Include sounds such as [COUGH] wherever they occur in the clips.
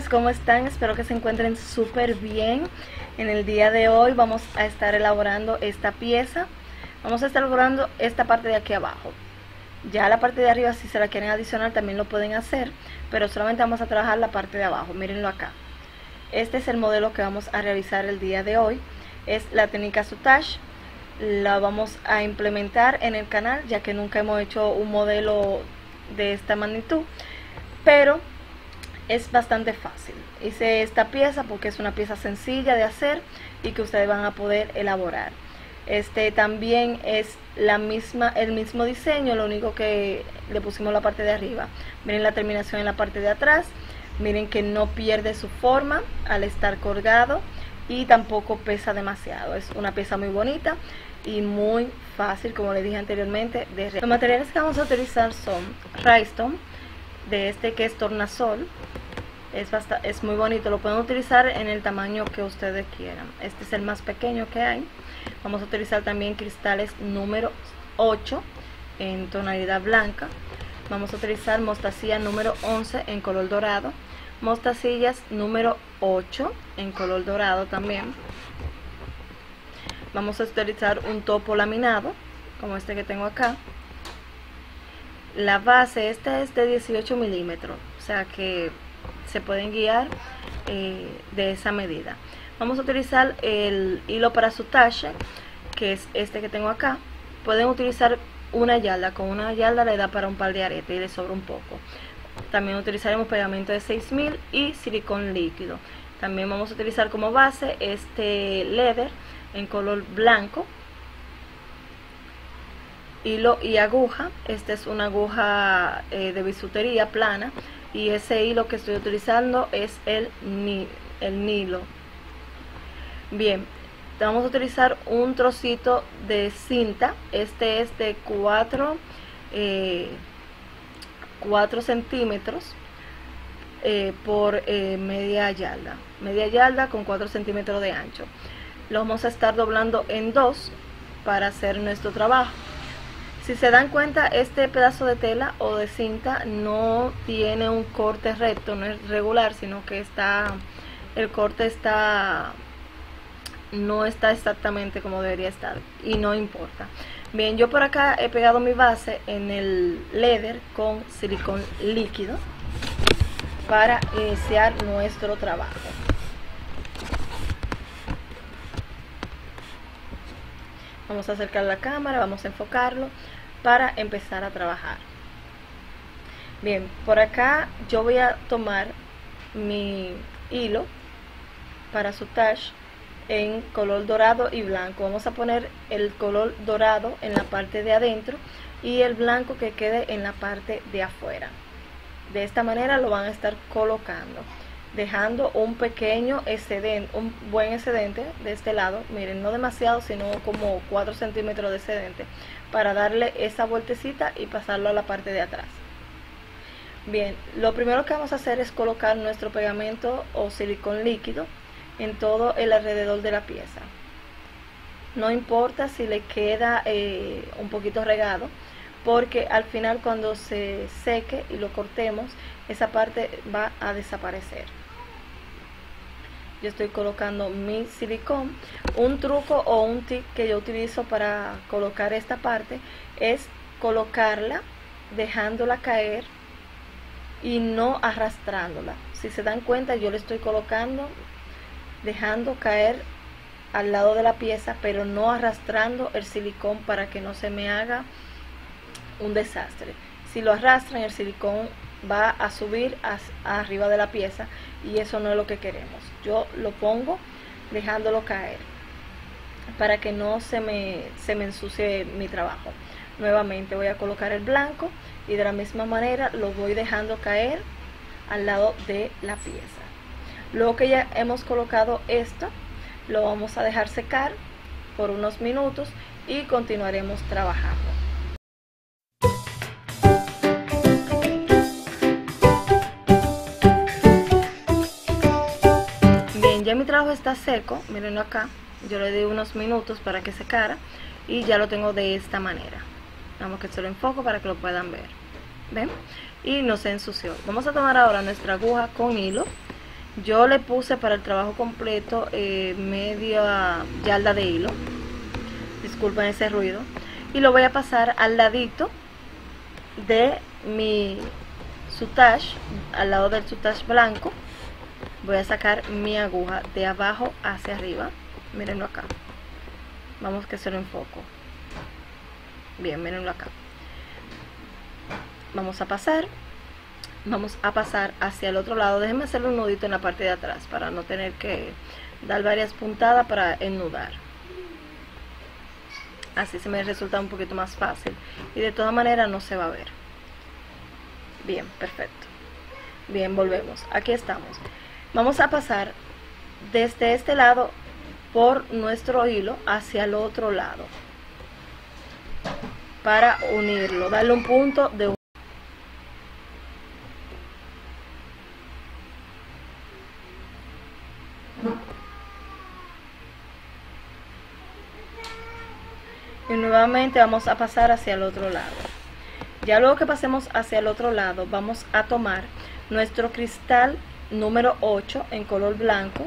¿cómo están? Espero que se encuentren súper bien. En el día de hoy vamos a estar elaborando esta pieza. Vamos a estar elaborando esta parte de aquí abajo. Ya la parte de arriba, si se la quieren adicionar, también lo pueden hacer. Pero solamente vamos a trabajar la parte de abajo. Mírenlo acá. Este es el modelo que vamos a realizar el día de hoy. Es la técnica Sutash. La vamos a implementar en el canal, ya que nunca hemos hecho un modelo de esta magnitud. Pero es bastante fácil. Hice esta pieza porque es una pieza sencilla de hacer y que ustedes van a poder elaborar. Este también es la misma, el mismo diseño, lo único que le pusimos la parte de arriba. Miren la terminación en la parte de atrás. Miren que no pierde su forma al estar colgado y tampoco pesa demasiado. Es una pieza muy bonita y muy fácil, como les dije anteriormente. De los materiales que vamos a utilizar son rhinestone de este que es tornasol es, es muy bonito, lo pueden utilizar en el tamaño que ustedes quieran. Este es el más pequeño que hay. Vamos a utilizar también cristales número 8 en tonalidad blanca. Vamos a utilizar mostacilla número 11 en color dorado. Mostacillas número 8 en color dorado también. Vamos a utilizar un topo laminado como este que tengo acá. La base, esta es de 18 milímetros, o sea que se pueden guiar eh, de esa medida. Vamos a utilizar el hilo para su talle, que es este que tengo acá. Pueden utilizar una yarda, con una yarda le da para un par de aretes y le sobra un poco. También utilizaremos pegamento de 6000 y silicón líquido. También vamos a utilizar como base este leather en color blanco hilo y aguja. Esta es una aguja eh, de bisutería plana y ese hilo que estoy utilizando es el, Nilo. Bien, vamos a utilizar un trocito de cinta. Este es de 4 4 eh, centímetros eh, por media yarda. Media yarda con 4 centímetros de ancho. Lo vamos a estar doblando en dos para hacer nuestro trabajo. Si se dan cuenta, este pedazo de tela o de cinta no tiene un corte recto, no es regular, sino que está, el corte está, no está exactamente como debería estar y no importa. Bien, yo por acá he pegado mi base en el leather con silicón líquido para iniciar nuestro trabajo. Vamos a acercar la cámara, vamos a enfocarlo para empezar a trabajar. Bien, por acá yo voy a tomar mi hilo para su tash en color dorado y blanco. Vamos a poner el color dorado en la parte de adentro y el blanco que quede en la parte de afuera. De esta manera lo van a estar colocando dejando un pequeño excedente, un buen excedente de este lado, miren, no demasiado, sino como 4 centímetros de excedente, para darle esa vueltecita y pasarlo a la parte de atrás. Bien, lo primero que vamos a hacer es colocar nuestro pegamento o silicón líquido en todo el alrededor de la pieza. No importa si le queda eh, un poquito regado, porque al final cuando se seque y lo cortemos, esa parte va a desaparecer yo estoy colocando mi silicón. Un truco o un tip que yo utilizo para colocar esta parte es colocarla dejándola caer y no arrastrándola. Si se dan cuenta yo le estoy colocando dejando caer al lado de la pieza pero no arrastrando el silicón para que no se me haga un desastre. Si lo arrastran el silicón va a subir arriba de la pieza y eso no es lo que queremos. Yo lo pongo dejándolo caer para que no se me, se me ensucie mi trabajo. Nuevamente voy a colocar el blanco y de la misma manera lo voy dejando caer al lado de la pieza. Luego que ya hemos colocado esto lo vamos a dejar secar por unos minutos y continuaremos trabajando está seco, miren acá, yo le di unos minutos para que secara y ya lo tengo de esta manera. Vamos que se lo enfoco para que lo puedan ver. ¿Ven? Y no se ensució. Vamos a tomar ahora nuestra aguja con hilo yo le puse para el trabajo completo eh, media yarda de hilo disculpen ese ruido y lo voy a pasar al ladito de mi sutage al lado del sutage blanco voy a sacar mi aguja de abajo hacia arriba. Mírenlo acá. Vamos que se lo enfoco. Bien mírenlo acá. Vamos a pasar. Vamos a pasar hacia el otro lado. Déjenme hacerle un nudito en la parte de atrás para no tener que dar varias puntadas para enudar. Así se me resulta un poquito más fácil. Y de todas maneras no se va a ver. Bien perfecto. Bien volvemos. Aquí estamos vamos a pasar desde este lado por nuestro hilo hacia el otro lado para unirlo. Darle un punto de y nuevamente vamos a pasar hacia el otro lado. Ya luego que pasemos hacia el otro lado vamos a tomar nuestro cristal número 8 en color blanco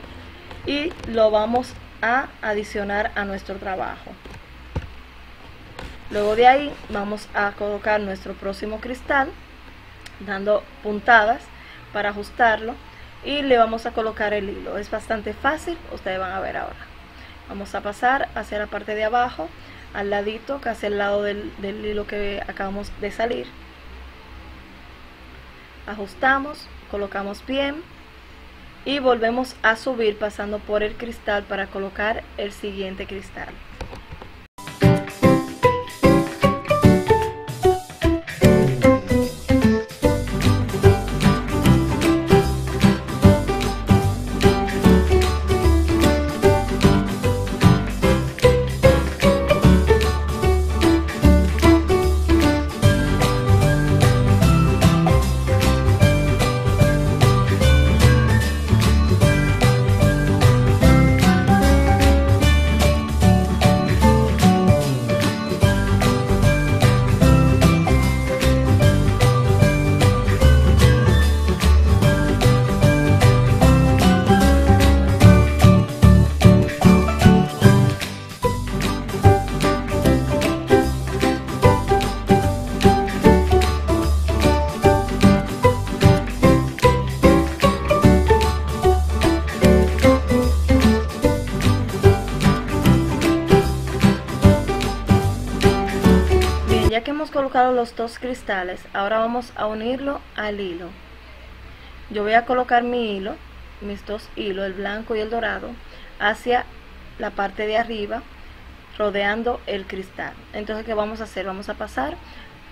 y lo vamos a adicionar a nuestro trabajo. Luego de ahí vamos a colocar nuestro próximo cristal dando puntadas para ajustarlo y le vamos a colocar el hilo. Es bastante fácil ustedes van a ver ahora. Vamos a pasar hacia la parte de abajo al ladito, casi al lado del, del hilo que acabamos de salir. Ajustamos, colocamos bien y volvemos a subir pasando por el cristal para colocar el siguiente cristal. Los dos cristales, ahora vamos a unirlo al hilo. Yo voy a colocar mi hilo, mis dos hilos, el blanco y el dorado, hacia la parte de arriba, rodeando el cristal. Entonces, ¿qué vamos a hacer? Vamos a pasar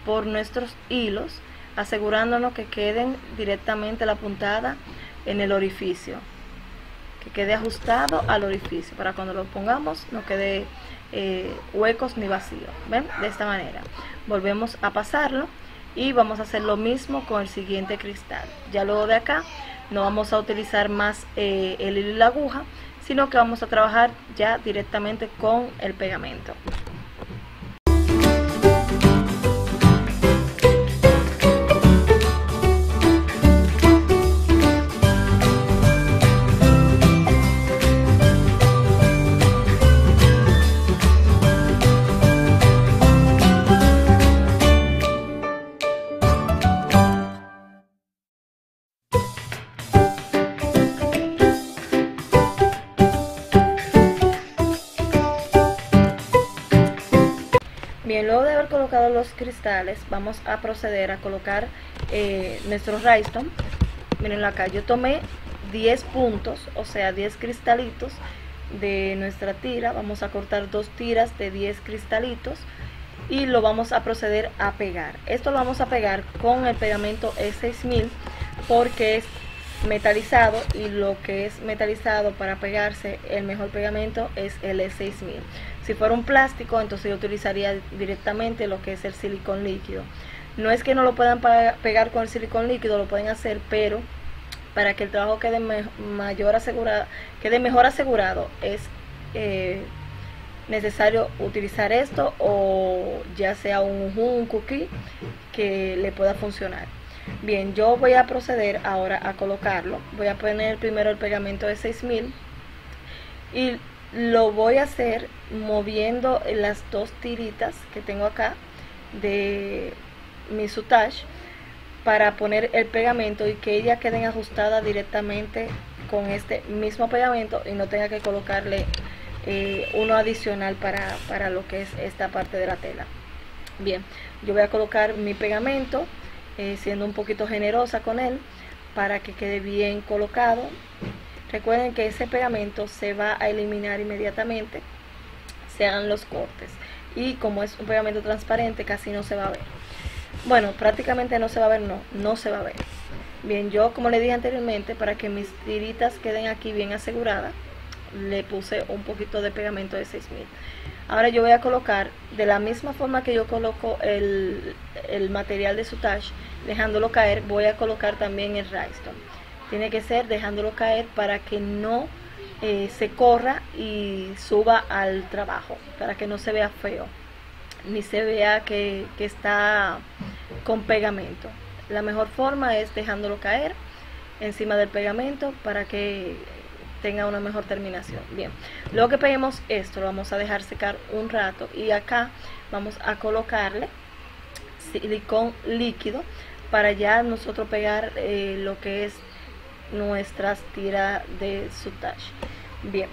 por nuestros hilos, asegurándonos que queden directamente la puntada en el orificio. Que quede ajustado al orificio, para cuando lo pongamos no quede eh, huecos ni vacíos. ¿Ven? De esta manera. Volvemos a pasarlo y vamos a hacer lo mismo con el siguiente cristal. Ya luego de acá no vamos a utilizar más eh, el la aguja, sino que vamos a trabajar ya directamente con el pegamento. Los cristales, vamos a proceder a colocar eh, nuestro rhinestone. Miren acá, yo tomé 10 puntos, o sea 10 cristalitos de nuestra tira. Vamos a cortar dos tiras de 10 cristalitos y lo vamos a proceder a pegar. Esto lo vamos a pegar con el pegamento E6000 porque es metalizado y lo que es metalizado para pegarse el mejor pegamento es el E6000 si fuera un plástico entonces yo utilizaría directamente lo que es el silicón líquido no es que no lo puedan pegar con el silicón líquido lo pueden hacer pero para que el trabajo quede mayor asegurado quede mejor asegurado es eh, necesario utilizar esto o ya sea un, un cookie que le pueda funcionar Bien, yo voy a proceder ahora a colocarlo. Voy a poner primero el pegamento de 6000 y lo voy a hacer moviendo las dos tiritas que tengo acá de mi sutage para poner el pegamento y que ella queden ajustadas directamente con este mismo pegamento y no tenga que colocarle eh, uno adicional para, para lo que es esta parte de la tela. Bien yo voy a colocar mi pegamento eh, siendo un poquito generosa con él para que quede bien colocado recuerden que ese pegamento se va a eliminar inmediatamente se hagan los cortes. Y como es un pegamento transparente casi no se va a ver. Bueno prácticamente no se va a ver no no se va a ver. Bien yo como le dije anteriormente para que mis tiritas queden aquí bien aseguradas le puse un poquito de pegamento de 6000 ahora yo voy a colocar de la misma forma que yo coloco el, material de sutage dejándolo caer voy a colocar también el rhinestone tiene que ser dejándolo caer para que no eh, se corra y suba al trabajo para que no se vea feo ni se vea que, que está con pegamento la mejor forma es dejándolo caer encima del pegamento para que tenga una mejor terminación. Bien, luego que peguemos esto, lo vamos a dejar secar un rato y acá vamos a colocarle silicón líquido para ya nosotros pegar eh, lo que es nuestras tiras de sutage. Bien,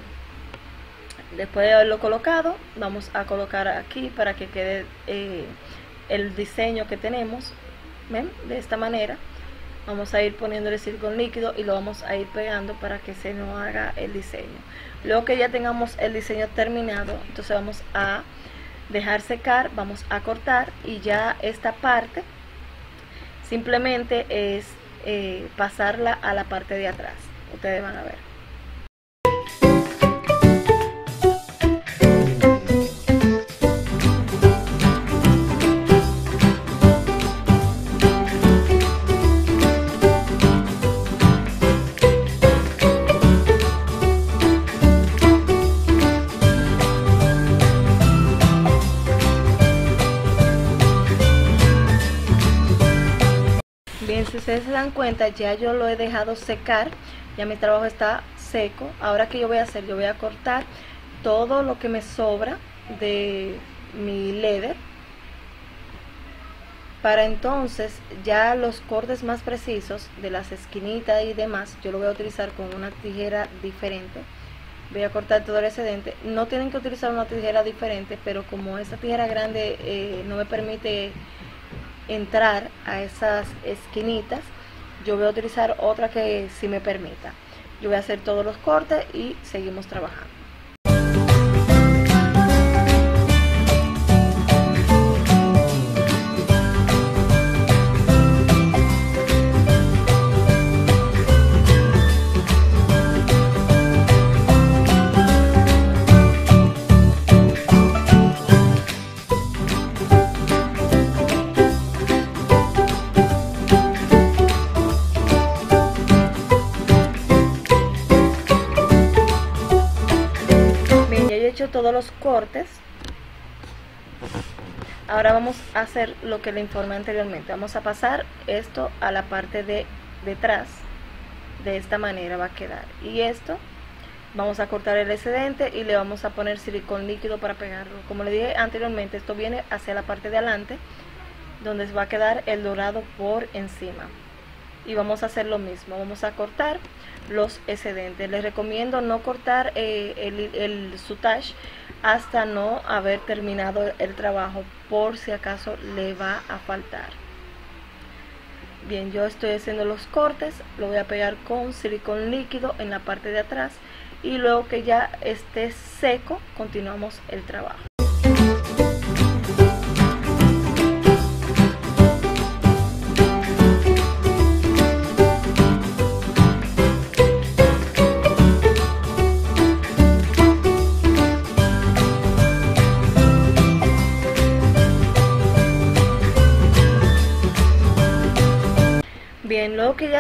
después de haberlo colocado, vamos a colocar aquí para que quede eh, el diseño que tenemos. ¿Ven? De esta manera vamos a ir poniéndole silicón líquido y lo vamos a ir pegando para que se nos haga el diseño luego que ya tengamos el diseño terminado entonces vamos a dejar secar vamos a cortar y ya esta parte simplemente es eh, pasarla a la parte de atrás. Ustedes van a ver ustedes se dan cuenta, ya yo lo he dejado secar, ya mi trabajo está seco. Ahora que yo voy a hacer, yo voy a cortar todo lo que me sobra de mi leather para entonces ya los cortes más precisos de las esquinitas y demás yo lo voy a utilizar con una tijera diferente voy a cortar todo el excedente no tienen que utilizar una tijera diferente pero como esta tijera grande eh, no me permite entrar a esas esquinitas yo voy a utilizar otra que si me permita. Yo voy a hacer todos los cortes y seguimos trabajando cortes. Ahora vamos a hacer lo que le informé anteriormente. Vamos a pasar esto a la parte de detrás. De esta manera va a quedar. Y esto vamos a cortar el excedente y le vamos a poner silicón líquido para pegarlo. Como le dije anteriormente esto viene hacia la parte de adelante donde va a quedar el dorado por encima. Y vamos a hacer lo mismo. Vamos a cortar los excedentes. Les recomiendo no cortar eh, el, el sutage hasta no haber terminado el trabajo por si acaso le va a faltar. Bien yo estoy haciendo los cortes lo voy a pegar con silicón líquido en la parte de atrás y luego que ya esté seco continuamos el trabajo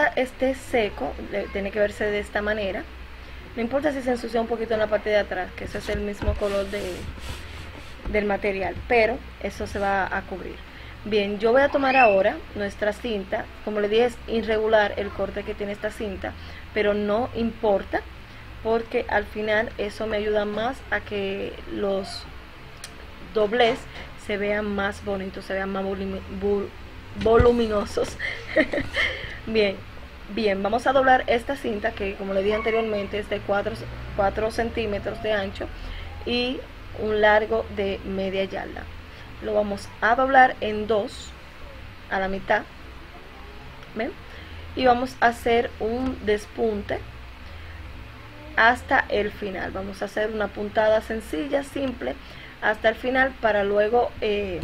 esté seco, tiene que verse de esta manera. No importa si se ensucia un poquito en la parte de atrás, que ese es el mismo color de, del material, pero eso se va a cubrir. Bien, yo voy a tomar ahora nuestra cinta, como le dije es irregular el corte que tiene esta cinta, pero no importa porque al final eso me ayuda más a que los dobles se vean más bonitos, se vean más voluminosos. [LAUGHS] bien, bien, vamos a doblar esta cinta que como le dije anteriormente es de 4, 4 centímetros de ancho y un largo de media yarda lo vamos a doblar en dos a la mitad ¿ven? y vamos a hacer un despunte hasta el final vamos a hacer una puntada sencilla simple hasta el final para luego eh,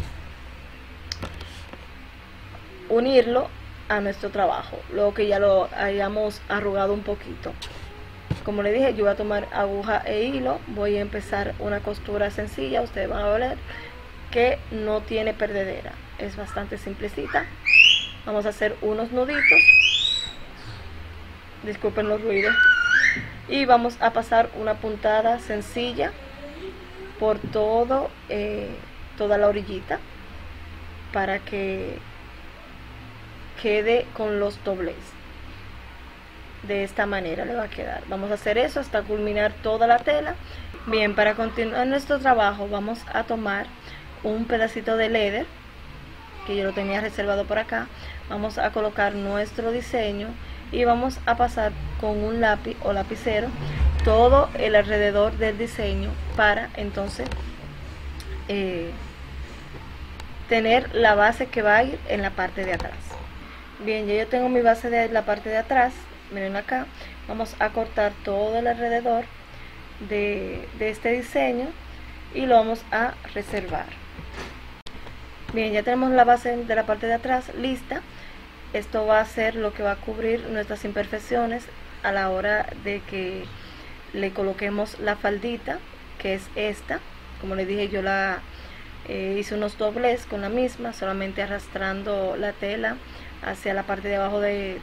unirlo a nuestro trabajo luego que ya lo hayamos arrugado un poquito. Como le dije yo voy a tomar aguja e hilo voy a empezar una costura sencilla ustedes van a ver que no tiene perdedera es bastante simplecita. Vamos a hacer unos nuditos. Disculpen los ruidos. Y vamos a pasar una puntada sencilla por todo eh, toda la orillita para que quede con los dobles. De esta manera le va a quedar. Vamos a hacer eso hasta culminar toda la tela. Bien para continuar nuestro trabajo vamos a tomar un pedacito de leather que yo lo tenía reservado por acá. Vamos a colocar nuestro diseño y vamos a pasar con un lápiz o lapicero todo el alrededor del diseño para entonces eh, tener la base que va a ir en la parte de atrás bien ya yo tengo mi base de la parte de atrás miren acá vamos a cortar todo el alrededor de, de este diseño y lo vamos a reservar Bien, ya tenemos la base de la parte de atrás lista. Esto va a ser lo que va a cubrir nuestras imperfecciones a la hora de que le coloquemos la faldita, que es esta. Como les dije, yo la eh, hice unos dobles con la misma, solamente arrastrando la tela hacia la parte de abajo del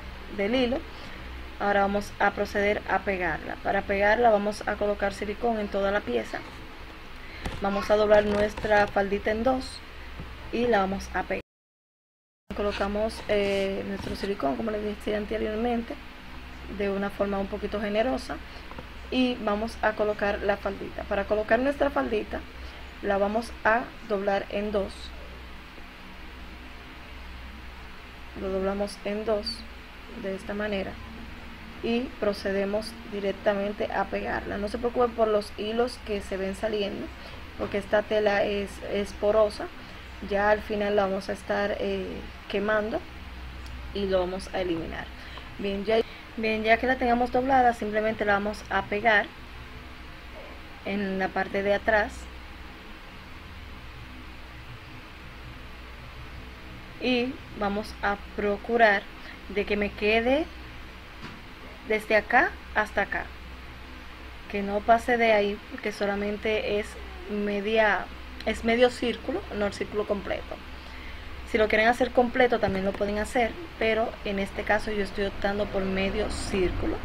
hilo. Ahora vamos a proceder a pegarla. Para pegarla vamos a colocar silicón en toda la pieza. Vamos a doblar nuestra faldita en dos y la vamos a pegar colocamos eh, nuestro silicón como les dije anteriormente de una forma un poquito generosa y vamos a colocar la faldita para colocar nuestra faldita la vamos a doblar en dos lo doblamos en dos de esta manera y procedemos directamente a pegarla. No se preocupen por los hilos que se ven saliendo porque esta tela es, es porosa ya al final lo vamos a estar eh, quemando y lo vamos a eliminar. Bien ya, bien ya que la tengamos doblada simplemente la vamos a pegar en la parte de atrás y vamos a procurar de que me quede desde acá hasta acá que no pase de ahí porque solamente es media es medio círculo, no el círculo completo. Si lo quieren hacer completo también lo pueden hacer, pero en este caso yo estoy optando por medio círculo.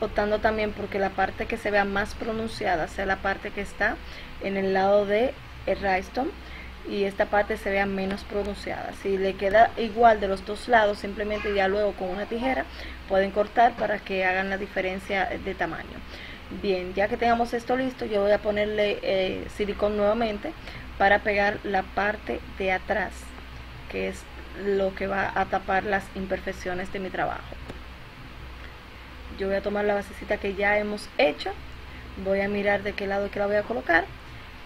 Optando también porque la parte que se vea más pronunciada sea la parte que está en el lado de el rhinestone y esta parte se vea menos pronunciada. Si le queda igual de los dos lados, simplemente ya luego con una tijera pueden cortar para que hagan la diferencia de tamaño. Bien, ya que tengamos esto listo, yo voy a ponerle eh, silicón nuevamente para pegar la parte de atrás, que es lo que va a tapar las imperfecciones de mi trabajo. Yo voy a tomar la basecita que ya hemos hecho, voy a mirar de qué lado que la voy a colocar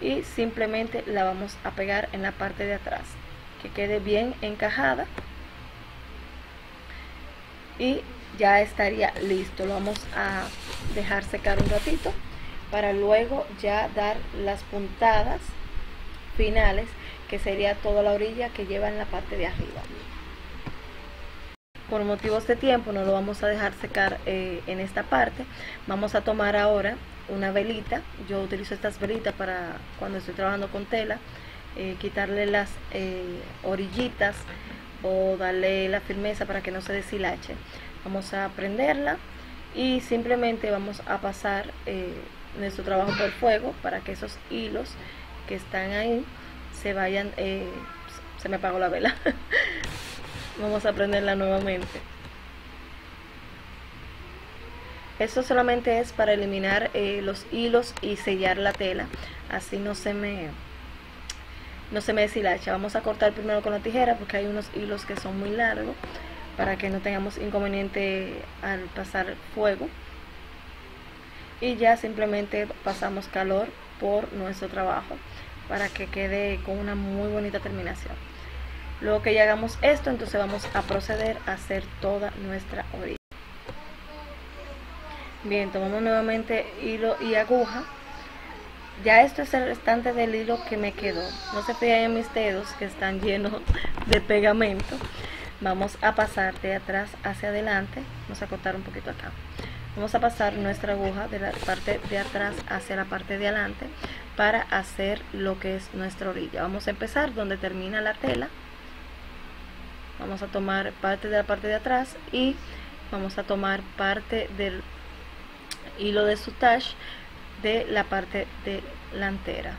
y simplemente la vamos a pegar en la parte de atrás, que quede bien encajada. Y ya estaría listo. Lo vamos a dejar secar un ratito para luego ya dar las puntadas finales que sería toda la orilla que lleva en la parte de arriba por motivos de tiempo no lo vamos a dejar secar eh, en esta parte. Vamos a tomar ahora una velita. Yo utilizo estas velitas para cuando estoy trabajando con tela eh, quitarle las eh, orillitas o darle la firmeza para que no se deshilache. Vamos a prenderla y simplemente vamos a pasar nuestro trabajo por fuego para que esos hilos que están ahí se vayan se me apagó la vela. [LAUGHS] vamos a prenderla nuevamente. Esto solamente es para eliminar eh, los hilos y sellar la tela. Así no se me no se me deshilacha. Vamos a cortar primero con la tijera porque hay unos hilos que son muy largos para que no tengamos inconveniente al pasar fuego. Y ya simplemente pasamos calor por nuestro trabajo para que quede con una muy bonita terminación. Luego que ya hagamos esto, entonces vamos a proceder a hacer toda nuestra orilla. Bien, tomamos nuevamente hilo y aguja. Ya esto es el restante del hilo que me quedó. No se fijen en mis dedos que están llenos [LAUGHS] de pegamento. Vamos a pasar de atrás hacia adelante. Vamos a cortar un poquito acá. Vamos a pasar nuestra aguja de la parte de atrás hacia la parte de adelante para hacer lo que es nuestra orilla. Vamos a empezar donde termina la tela. Vamos a tomar parte de la parte de atrás y vamos a tomar parte del hilo de sutage de la parte delantera.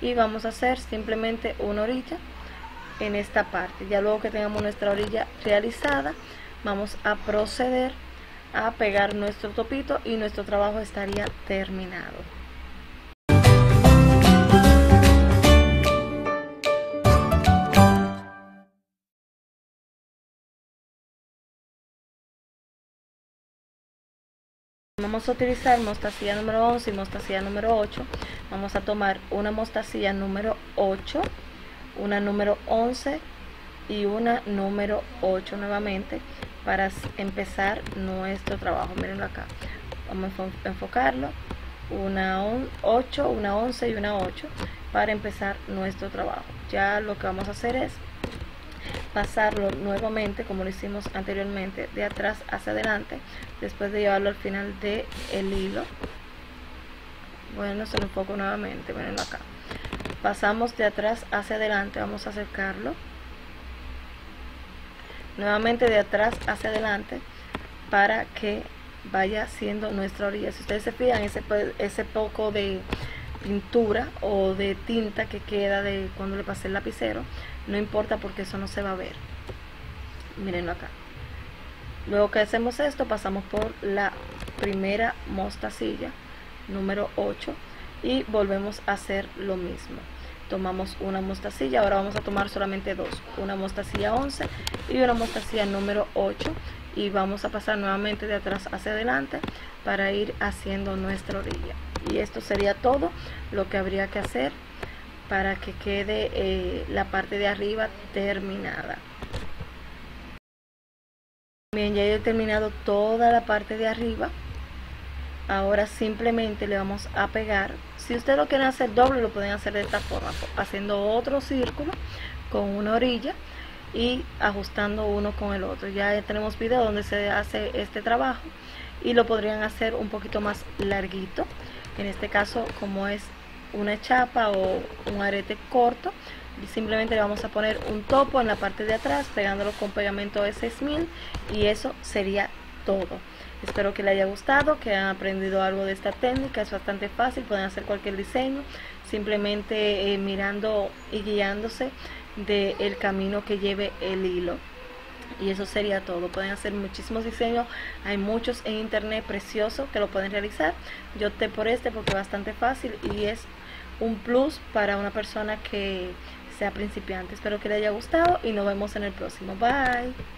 Y vamos a hacer simplemente una orilla en esta parte. Ya luego que tengamos nuestra orilla realizada vamos a proceder a pegar nuestro topito y nuestro trabajo estaría terminado Vamos a utilizar mostacilla número 11 y mostacilla número 8. Vamos a tomar una mostacilla número 8, una número 11 y una número 8 nuevamente para empezar nuestro trabajo. Mírenlo acá. Vamos a enfocarlo. Una 8, una 11 y una 8 para empezar nuestro trabajo. Ya lo que vamos a hacer es pasarlo nuevamente como lo hicimos anteriormente de atrás hacia adelante después de llevarlo al final del el hilo. Bueno se lo enfoco nuevamente mirenlo acá. Pasamos de atrás hacia adelante vamos a acercarlo. Nuevamente de atrás hacia adelante para que vaya siendo nuestra orilla. Si ustedes se fijan ese, ese poco de pintura o de tinta que queda de cuando le pasé el lapicero no importa porque eso no se va a ver. Mirenlo acá. Luego que hacemos esto pasamos por la primera mostacilla número 8 y volvemos a hacer lo mismo. Tomamos una mostacilla ahora vamos a tomar solamente dos. Una mostacilla 11 y una mostacilla número 8 y vamos a pasar nuevamente de atrás hacia adelante para ir haciendo nuestra orilla. Y esto sería todo lo que habría que hacer para que quede eh, la parte de arriba terminada. Bien ya he terminado toda la parte de arriba. Ahora simplemente le vamos a pegar. Si ustedes lo quieren hacer doble lo pueden hacer de esta forma haciendo otro círculo con una orilla y ajustando uno con el otro. Ya tenemos video donde se hace este trabajo y lo podrían hacer un poquito más larguito. En este caso como es una chapa o un arete corto simplemente le vamos a poner un topo en la parte de atrás pegándolo con pegamento S6000 y eso sería todo. Espero que les haya gustado que hayan aprendido algo de esta técnica es bastante fácil pueden hacer cualquier diseño simplemente eh, mirando y guiándose del camino que lleve el hilo. Y eso sería todo. Pueden hacer muchísimos diseños hay muchos en internet preciosos que lo pueden realizar. Yo opté por este porque es bastante fácil y es un plus para una persona que sea principiante. Espero que le haya gustado y nos vemos en el próximo. Bye